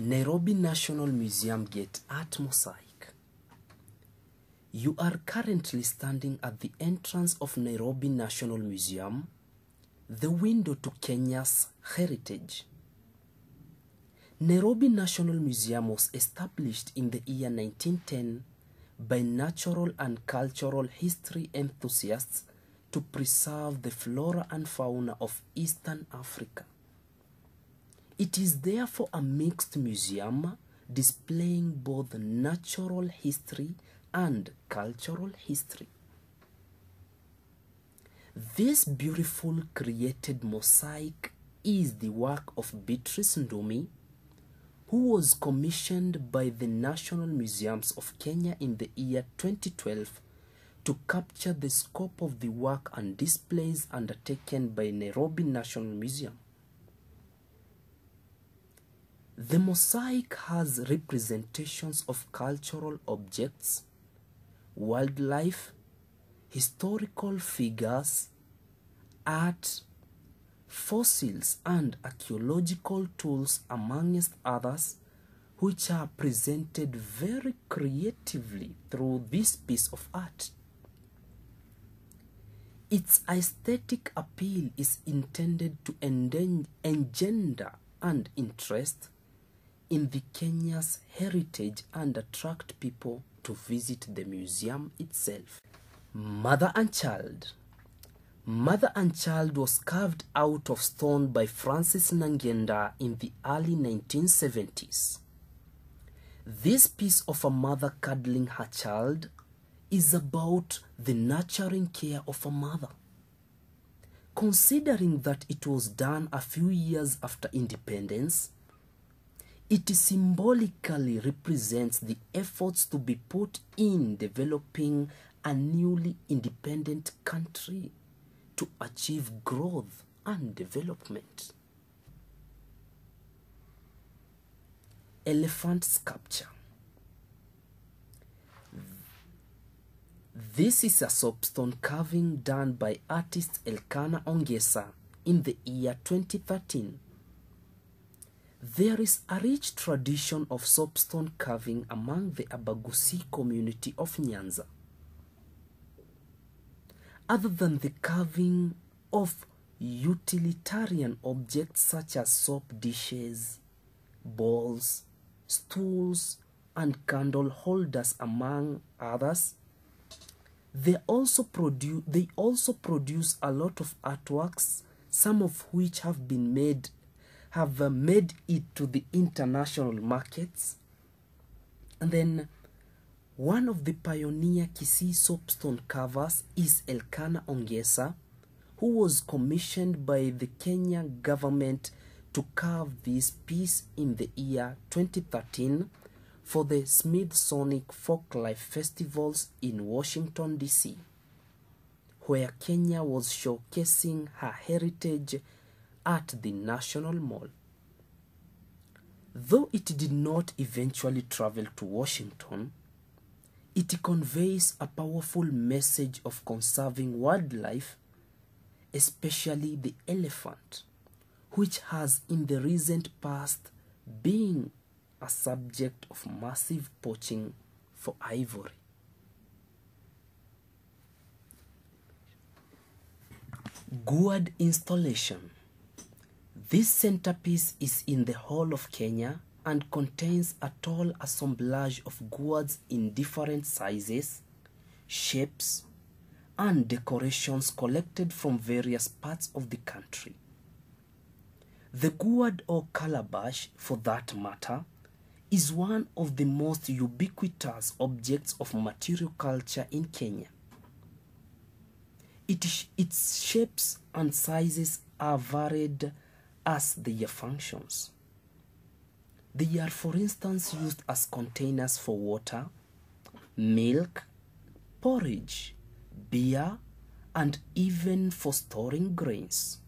Nairobi National Museum Gate Art Mosaic. You are currently standing at the entrance of Nairobi National Museum, the window to Kenya's heritage. Nairobi National Museum was established in the year 1910 by natural and cultural history enthusiasts to preserve the flora and fauna of Eastern Africa. It is therefore a mixed museum displaying both natural history and cultural history. This beautiful created mosaic is the work of Beatrice Ndumi, who was commissioned by the National Museums of Kenya in the year 2012 to capture the scope of the work and displays undertaken by Nairobi National Museum. The mosaic has representations of cultural objects, wildlife, historical figures, art, fossils, and archaeological tools, amongst others, which are presented very creatively through this piece of art. Its aesthetic appeal is intended to engender and interest in the Kenya's heritage and attract people to visit the museum itself. Mother and Child Mother and Child was carved out of stone by Francis Nnaggenda in the early 1970s. This piece of a mother cuddling her child is about the nurturing care of a mother. Considering that it was done a few years after independence, it symbolically represents the efforts to be put in developing a newly independent country to achieve growth and development. Elephant sculpture. This is a soapstone carving done by artist Elkana Ongesa in the year 2013. There is a rich tradition of soapstone carving among the Abagusi community of Nyanza. Other than the carving of utilitarian objects such as soap dishes, bowls, stools, and candle holders, among others, they also produce they also produce a lot of artworks, some of which have been made have uh, made it to the international markets. And then one of the pioneer kisi soapstone covers is Elkana Ongesa, who was commissioned by the Kenya government to carve this piece in the year 2013 for the Smithsonian Folklife Festivals in Washington, D.C., where Kenya was showcasing her heritage at the National Mall. Though it did not eventually travel to Washington, it conveys a powerful message of conserving wildlife, especially the elephant, which has in the recent past been a subject of massive poaching for ivory. Gourd installation. This centerpiece is in the Hall of Kenya and contains a tall assemblage of gourds in different sizes, shapes, and decorations collected from various parts of the country. The gourd or calabash, for that matter, is one of the most ubiquitous objects of material culture in Kenya. It, its shapes and sizes are varied as their functions. They are, for instance, used as containers for water, milk, porridge, beer, and even for storing grains.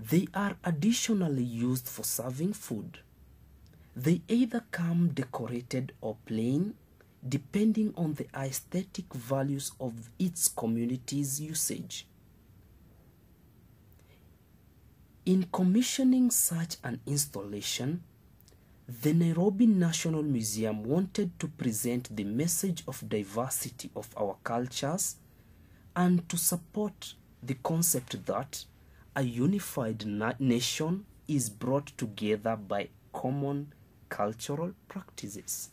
They are additionally used for serving food. They either come decorated or plain, depending on the aesthetic values of its community's usage. In commissioning such an installation, the Nairobi National Museum wanted to present the message of diversity of our cultures and to support the concept that a unified na- nation is brought together by common cultural practices.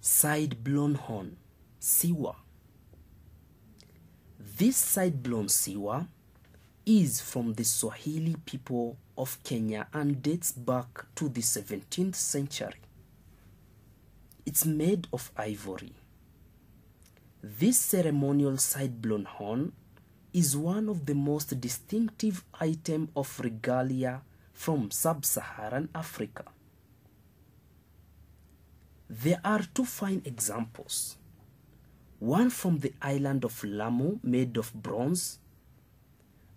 Side blown horn, siwa. This side blown siwa is from the Swahili people of Kenya and dates back to the 17th century. It's made of ivory. This ceremonial side blown horn is one of the most distinctive item of regalia from sub-Saharan Africa. There are two fine examples. One from the island of Lamu made of bronze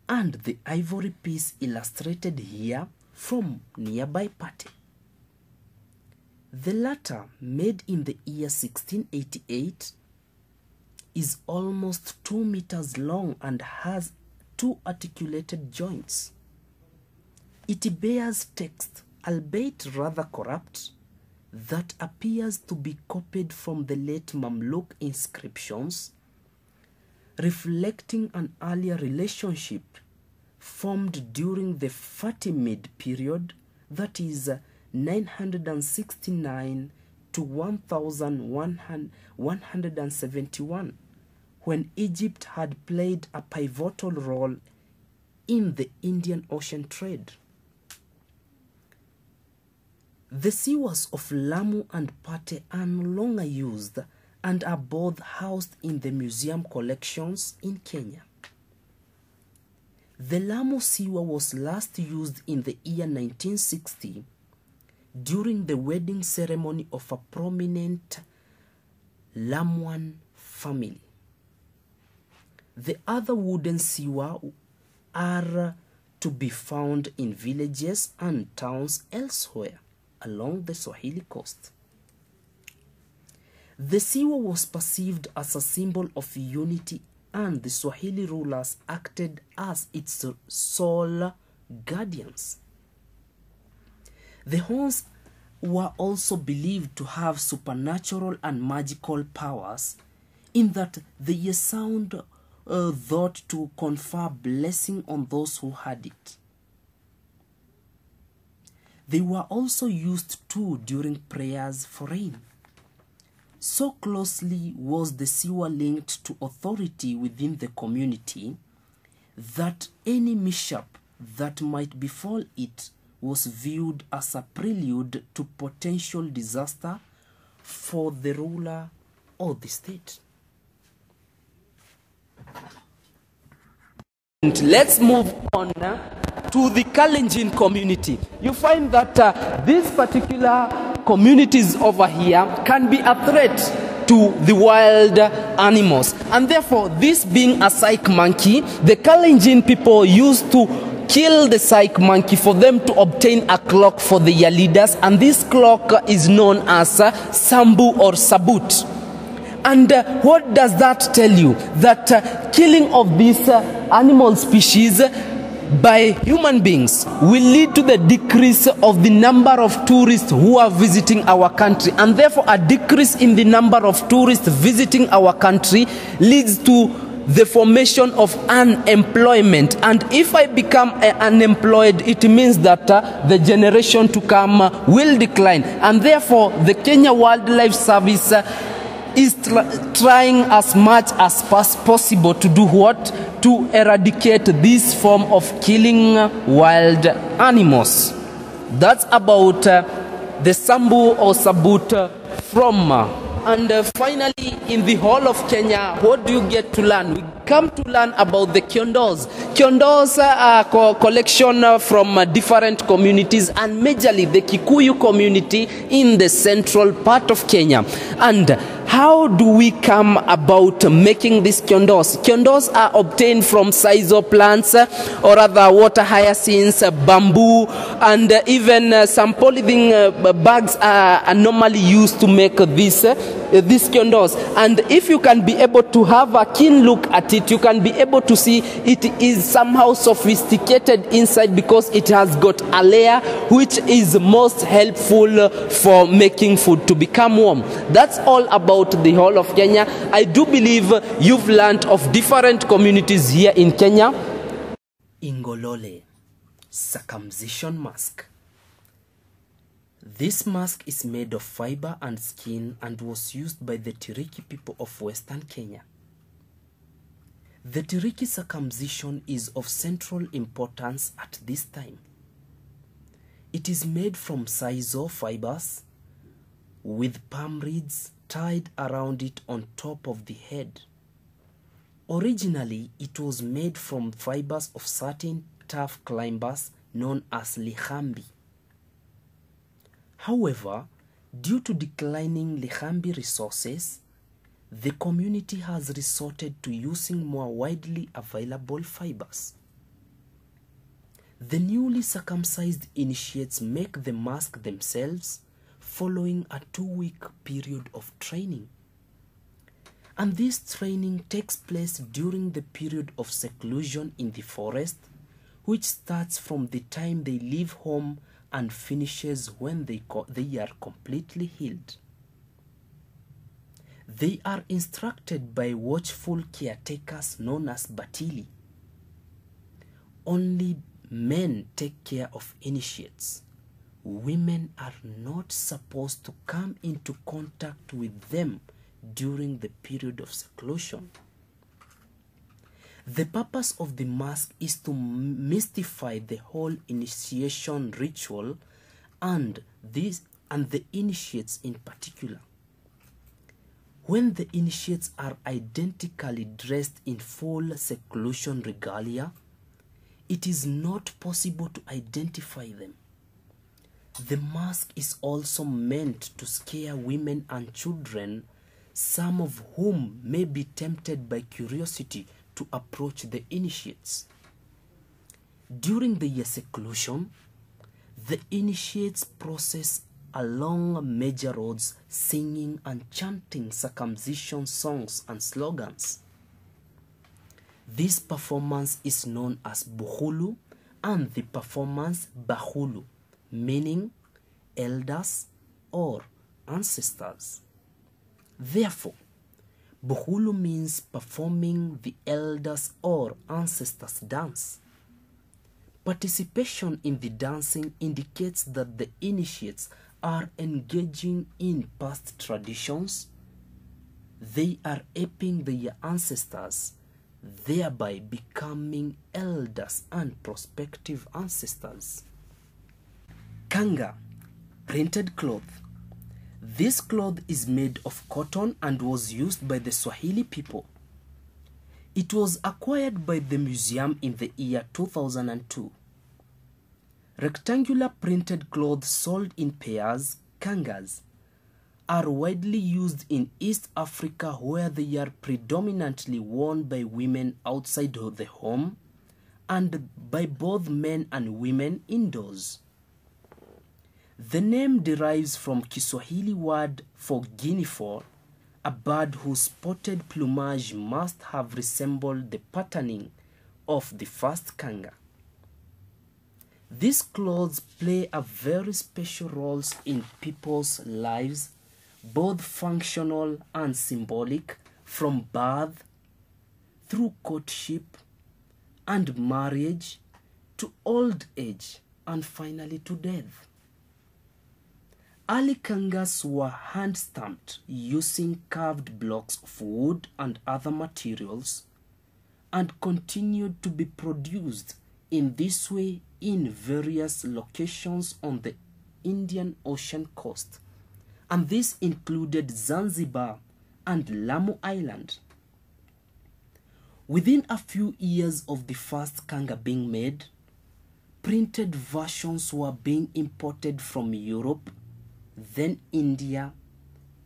and the ivory piece illustrated here from nearby Pate. The latter, made in the year 1688, is almost 2 meters long and has two articulated joints. It bears text, albeit rather corrupt, that appears to be copied from the late Mamluk inscriptions, reflecting an earlier relationship formed during the Fatimid period, that is 969 to 1171, when Egypt had played a pivotal role in the Indian Ocean trade. The siwas of Lamu and Pate are no longer used and are both housed in the museum collections in Kenya. The Lamu siwa was last used in the year 1960 during the wedding ceremony of a prominent Lamuan family. The other wooden siwa are to be found in villages and towns elsewhere along the Swahili coast. The siwa was perceived as a symbol of unity and the Swahili rulers acted as its sole guardians. The horns were also believed to have supernatural and magical powers in that they sound uh, thought to confer blessing on those who had it. They were also used too during prayers for rain. So closely was the siwa linked to authority within the community that any mishap that might befall it was viewed as a prelude to potential disaster for the ruler or the state. Let's move on to the Kalenjin community. You find that uh, these particular communities over here can be a threat to the wild animals. And therefore, this being a Sykes monkey, the Kalenjin people used to kill the Sykes monkey for them to obtain a clock for their leaders. And this clock is known as uh, Sambu or Sabut. And uh, what does that tell you? That uh, killing of this uh, animal species by human beings will lead to the decrease of the number of tourists who are visiting our country. And therefore, a decrease in the number of tourists visiting our country leads to the formation of unemployment. And if I become uh, unemployed, it means that uh, the generation to come uh, will decline. And therefore, the Kenya Wildlife Service is tr- trying as much as pos- possible to do what? To eradicate this form of killing wild animals. That's about uh, the Sambu or Sabut uh, from. And uh, finally, in the whole of Kenya, what do you get to learn? We come to learn about the Kyondos. Kyondos are a co- collection from uh, different communities and majorly the Kikuyu community in the central part of Kenya. And how do we come about making these Kyondos? Kyondos are obtained from sizo plants uh, or other water hyacinths, uh, bamboo, and uh, even some polythene bags are normally used to make this. Uh, these kiondos. And if you can be able to have a keen look at it, you can be able to see it is somehow sophisticated inside because it has got a layer which is most helpful for making food to become warm. That's all about the whole of Kenya. I do believe you've learned of different communities here in Kenya. Ingolole circumcision mask. This mask is made of fiber and skin and was used by the Tiriki people of Western Kenya. The Tiriki circumcision is of central importance at this time. It is made from sisal fibers with palm reeds tied around it on top of the head. Originally, it was made from fibers of certain tough climbers known as Lihambi. However, due to declining Lihambi resources, the community has resorted to using more widely available fibers. The newly circumcised initiates make the mask themselves following a two week period of training. And this training takes place during the period of seclusion in the forest, which starts from the time they leave home and finishes when they, they are completely healed. They are instructed by watchful caretakers known as Batili. Only men take care of initiates. Women are not supposed to come into contact with them during the period of seclusion. The purpose of the mask is to mystify the whole initiation ritual and this and the initiates in particular. When the initiates are identically dressed in full seclusion regalia, it is not possible to identify them. The mask is also meant to scare women and children, some of whom may be tempted by curiosity to approach the initiates. During the seclusion, the initiates process along major roads singing and chanting circumcision songs and slogans. This performance is known as Buhulu and the performance Bahulu, meaning elders or ancestors. Therefore, Buhulu means performing the elders or ancestors' dance. Participation in the dancing indicates that the initiates are engaging in past traditions. They are aping their ancestors, thereby becoming elders and prospective ancestors. Kanga, printed cloth. This cloth is made of cotton and was used by the Swahili people. It was acquired by the museum in the year 2002. Rectangular printed cloths sold in pairs, kangas, are widely used in East Africa where they are predominantly worn by women outside of the home and by both men and women indoors. The name derives from Kiswahili word for guinea fowl, a bird whose spotted plumage must have resembled the patterning of the first kanga. These clothes play a very special role in people's lives, both functional and symbolic, from birth through courtship and marriage to old age and finally to death. Early kangas were hand stamped using carved blocks of wood and other materials and continued to be produced in this way in various locations on the Indian Ocean coast, and this included Zanzibar and Lamu Island. Within a few years of the first kanga being made, printed versions were being imported from Europe, then India,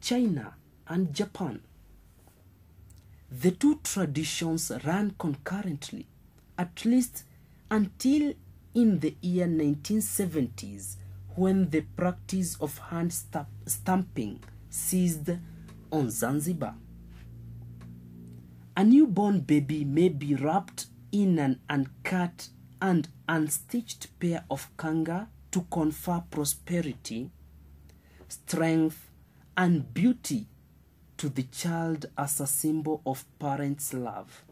China, and Japan. The two traditions ran concurrently, at least until in the year 1970s when the practice of hand stamp- stamping ceased on Zanzibar. A newborn baby may be wrapped in an uncut and unstitched pair of kanga to confer prosperity, strength, and beauty to the child as a symbol of parents' love.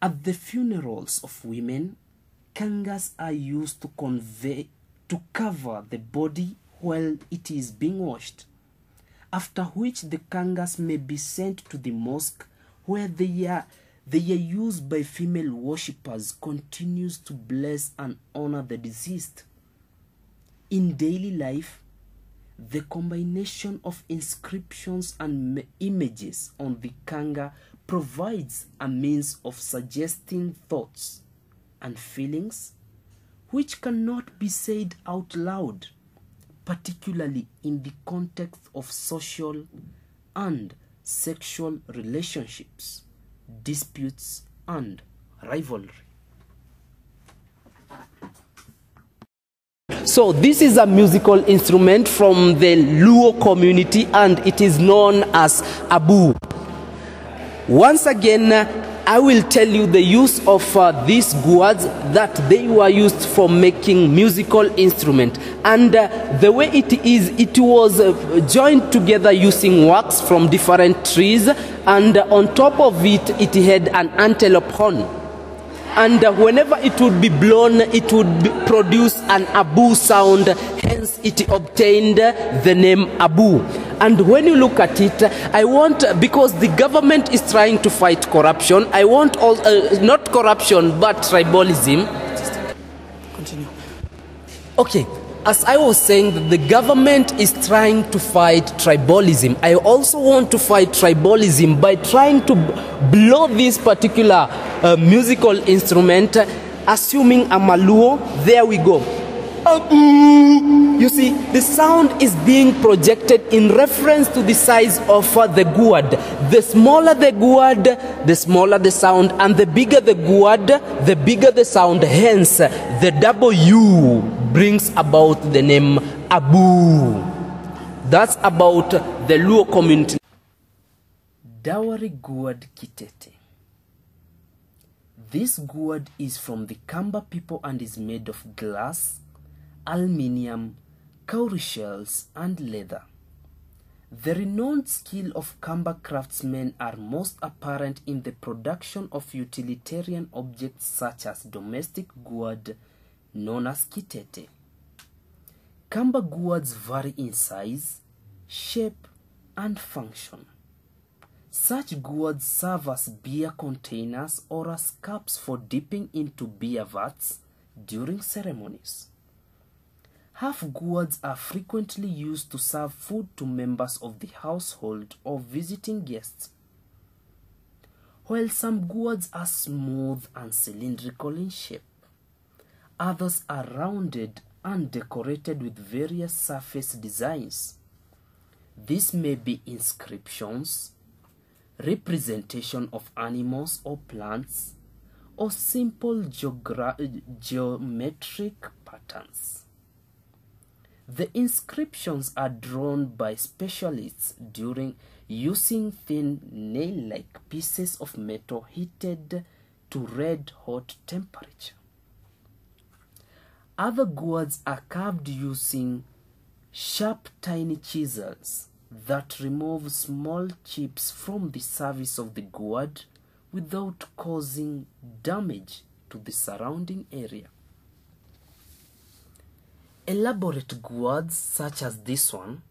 At the funerals of women, kangas are used to convey to cover the body while it is being washed, after which the kangas may be sent to the mosque where they are they are used by female worshippers continues to bless and honor the deceased. In daily life, the combination of inscriptions and images on the kanga provides a means of suggesting thoughts and feelings which cannot be said out loud, particularly in the context of social and sexual relationships, disputes, and rivalry. So, this is a musical instrument from the Luo community and it is known as Abu. Once again, I will tell you the use of uh, these gourds that they were used for making musical instrument and uh, the way it is it was uh, joined together using wax from different trees and on top of it it had an antelope horn and uh, whenever it would be blown it would produce an abu sound. Hence it obtained the name abu. And when you look at it i want because the government is trying to fight corruption i want all uh, not corruption but tribalism. Continue. Okay as I was saying, that the government is trying to fight tribalism. I also want to fight tribalism by trying to blow this particular uh, musical instrument, assuming a maluo. There we go. You see, the sound is being projected in reference to the size of uh, the gourd. The smaller the gourd, the smaller the sound, and the bigger the gourd, the bigger the sound. Hence, the U brings about the name Abu. That's about the Luo community. Dowry gourd kitete. This gourd is from the Kamba people and is made of glass, aluminium, cowrie shells, and leather. The renowned skill of Kamba craftsmen are most apparent in the production of utilitarian objects such as domestic gourd known as kitete. Kamba gourds vary in size, shape, and function. Such gourds serve as beer containers or as cups for dipping into beer vats during ceremonies. Half gourds are frequently used to serve food to members of the household or visiting guests. While some gourds are smooth and cylindrical in shape, others are rounded and decorated with various surface designs. This may be inscriptions, representation of animals or plants, or simple geometric patterns. The inscriptions are drawn by specialists during using thin nail like pieces of metal heated to red hot temperature. Other gourds are carved using sharp tiny chisels that remove small chips from the surface of the gourd without causing damage to the surrounding area. Elaborate gourds such as this one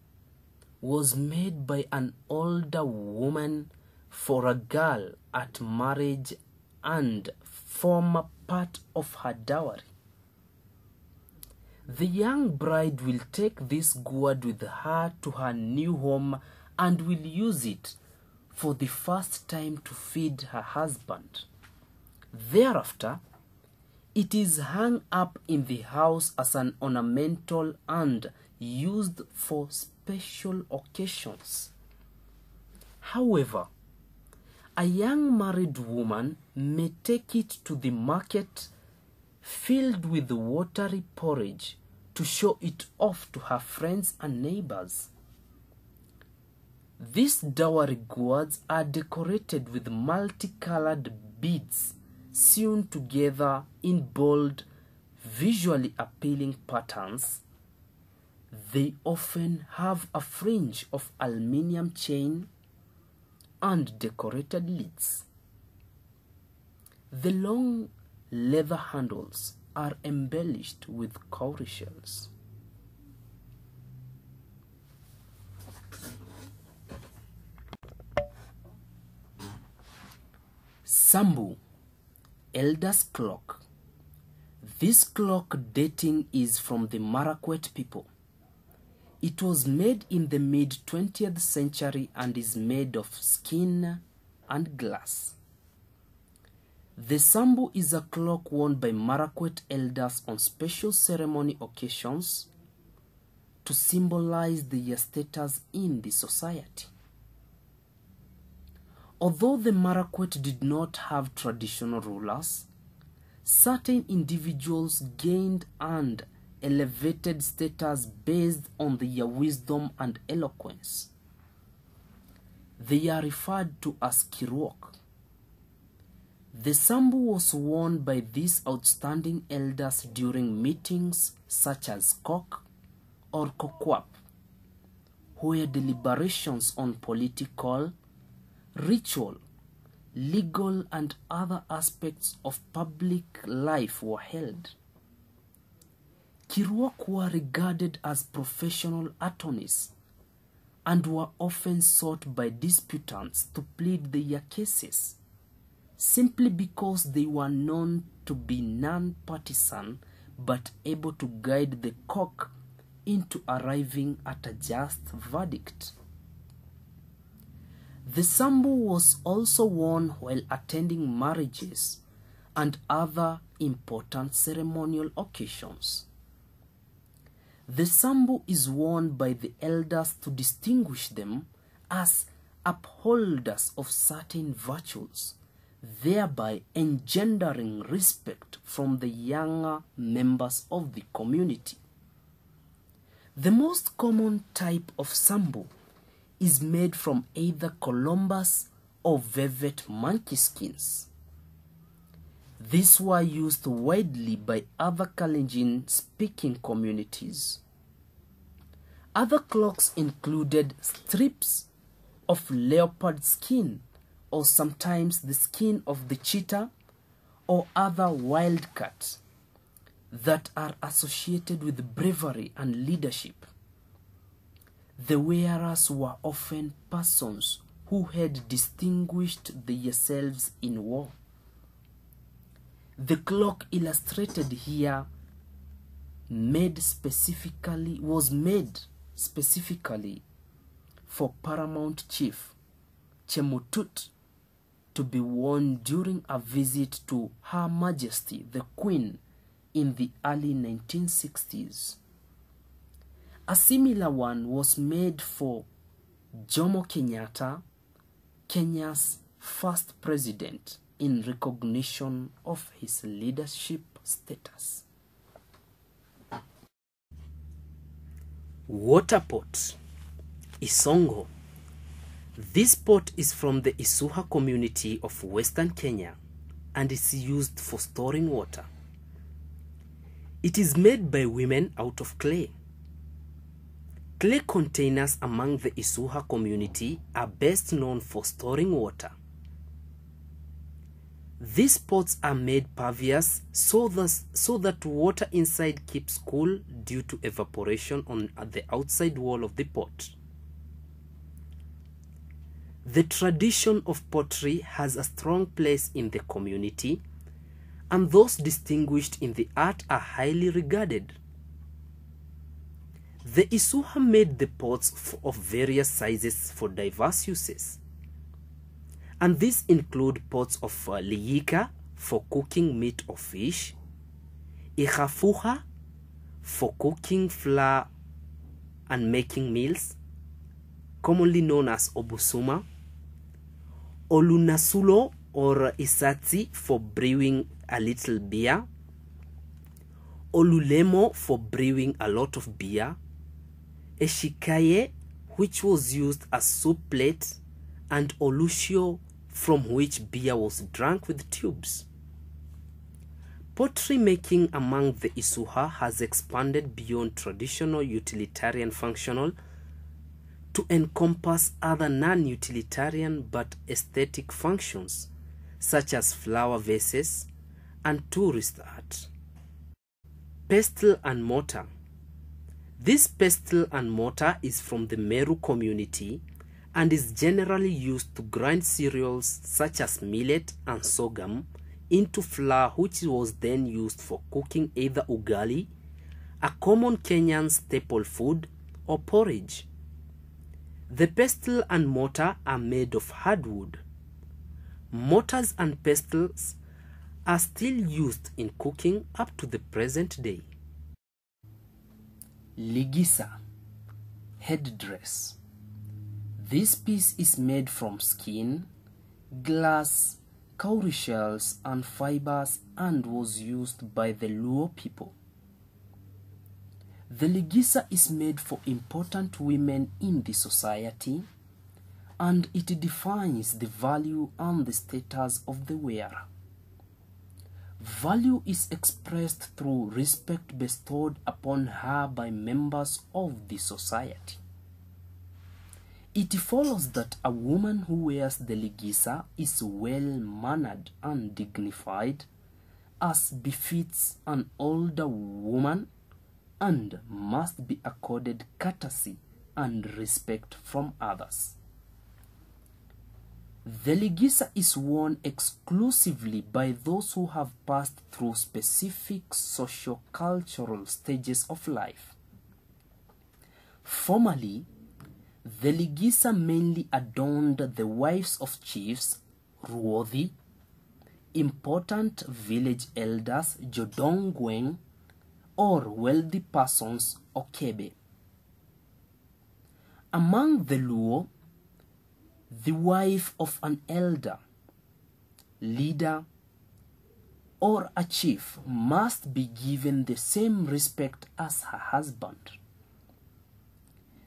was made by an older woman for a girl at marriage and form part of her dowry. The young bride will take this gourd with her to her new home and will use it for the first time to feed her husband. Thereafter, it is hung up in the house as an ornamental and used for special occasions. However, a young married woman may take it to the market filled with watery porridge to show it off to her friends and neighbors. These dowry gourds are decorated with multicolored beads sewn together in bold, visually appealing patterns. They often have a fringe of aluminium chain and decorated lids. The long leather handles are embellished with cowrie shells. Sambu, Elders Clock. This clock dating is from the Marakwet people. It was made in the mid 20th century and is made of skin and glass. The Sambu is a clock worn by Marakwet elders on special ceremony occasions to symbolize their status in the society. Although the Marakwet did not have traditional rulers, certain individuals gained and elevated status based on their wisdom and eloquence. They are referred to as Kiruok. The Sambu was worn by these outstanding elders during meetings such as Kok or Kokwap, where deliberations on political, ritual, legal, and other aspects of public life were held. Kiruok were regarded as professional attorneys and were often sought by disputants to plead their cases simply because they were known to be non partisan but able to guide the Kok into arriving at a just verdict. The sambu was also worn while attending marriages and other important ceremonial occasions. The sambu is worn by the elders to distinguish them as upholders of certain virtues, thereby engendering respect from the younger members of the community. The most common type of sambu is made from either colobus or vervet monkey skins. These were used widely by other Kalenjin speaking communities. Other clocks included strips of leopard skin or sometimes the skin of the cheetah or other wildcat that are associated with bravery and leadership. The wearers were often persons who had distinguished themselves in war. The clock illustrated here made specifically was made specifically for paramount chief Chemutut to be worn during a visit to Her Majesty the Queen in the early 1960s. A similar one was made for Jomo Kenyatta, Kenya's first president, in recognition of his leadership status. Water Isongo. This pot is from the Isuha community of Western Kenya and is used for storing water. It is made by women out of clay. Clay containers among the Isuha community are best known for storing water. These pots are made pervious so that, so that water inside keeps cool due to evaporation on the outside wall of the pot. The tradition of pottery has a strong place in the community, and those distinguished in the art are highly regarded. The Isuha made the pots of various sizes for diverse uses. And these include pots of uh, liyika for cooking meat or fish, ikhafuha for cooking flour and making meals, commonly known as obusuma, olunasulo or isatsi for brewing a little beer, olulemo for brewing a lot of beer, eshikaye which was used as soup plate, and olusio, from which beer was drunk with tubes. Pottery making among the Isuha has expanded beyond traditional utilitarian functional to encompass other non-utilitarian but aesthetic functions such as flower vases and tourist art. Pestle and mortar. This pestle and mortar is from the Meru community and is generally used to grind cereals such as millet and sorghum into flour which was then used for cooking either ugali, a common Kenyan staple food, or porridge. The pestle and mortar are made of hardwood. Mortars and pestles are still used in cooking up to the present day. Ligisa headdress. This piece is made from skin, glass, cowrie shells, and fibers and was used by the Luo people. The ligisa is made for important women in the society and it defines the value and the status of the wearer. Value is expressed through respect bestowed upon her by members of the society. It follows that a woman who wears the ligisa is well mannered and dignified, as befits an older woman, and must be accorded courtesy and respect from others. The ligisa is worn exclusively by those who have passed through specific socio-cultural stages of life. Formerly, the ligisa mainly adorned the wives of chiefs, ruodhi, important village elders, jodongweng, or wealthy persons, okebe. Among the Luo, the wife of an elder, leader, or a chief must be given the same respect as her husband.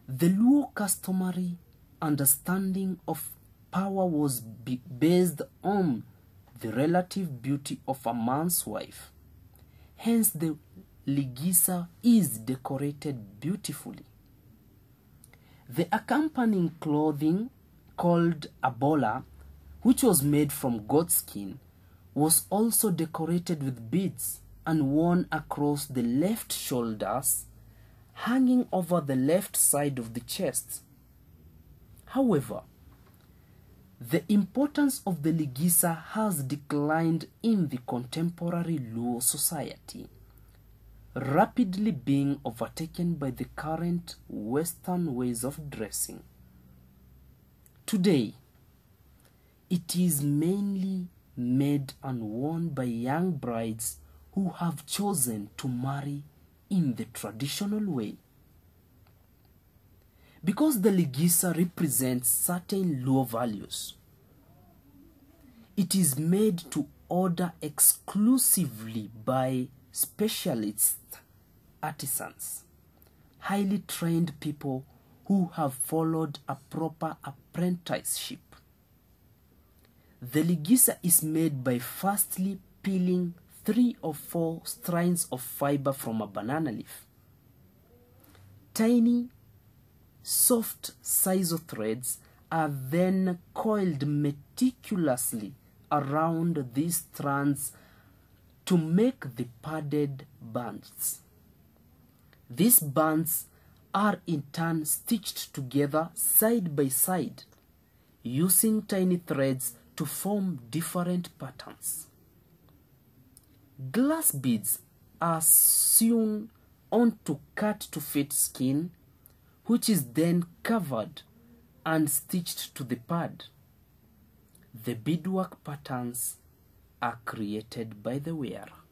The Luo customary understanding of power was based on the relative beauty of a man's wife. Hence, the ligisa is decorated beautifully. The accompanying clothing called a bola, which was made from goat skin, was also decorated with beads and worn across the left shoulders, hanging over the left side of the chest. However, the importance of the ligisa has declined in the contemporary Luo society, rapidly being overtaken by the current Western ways of dressing. Today, it is mainly made and worn by young brides who have chosen to marry in the traditional way. Because the ligisa represents certain low values, it is made to order exclusively by specialist artisans, highly trained people who have followed a proper apprenticeship. The ligisa is made by firstly peeling three or four strands of fiber from a banana leaf. Tiny, soft sisal threads are then coiled meticulously around these strands to make the padded bands. These bands are in turn stitched together side by side using tiny threads to form different patterns. Glass beads are sewn onto cut to fit skin which is then covered and stitched to the pad. The beadwork patterns are created by the wearer.